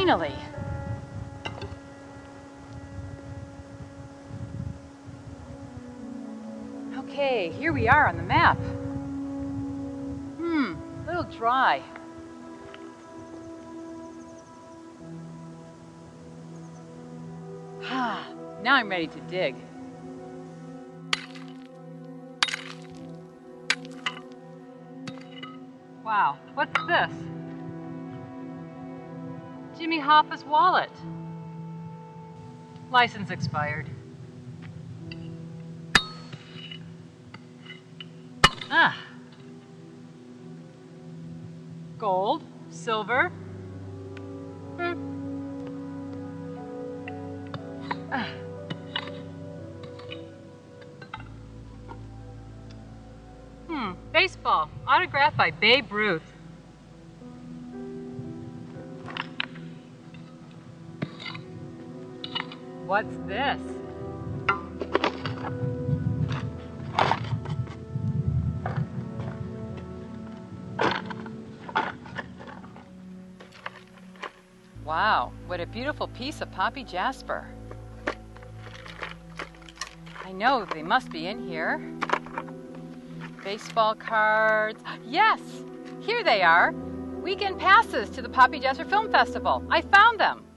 Finally. Okay, here we are on the map. Hmm, a little dry. Ah, now I'm ready to dig. Wow, what's this? Jimmy Hoffa's wallet. License expired. Ah. Gold, silver. Hmm. Ah. Hmm, baseball, autographed by Babe Ruth. What's this? Wow, what a beautiful piece of poppy jasper. I know they must be in here. Baseball cards. Yes, here they are. Weekend passes to the Poppy Jasper Film Festival. I found them.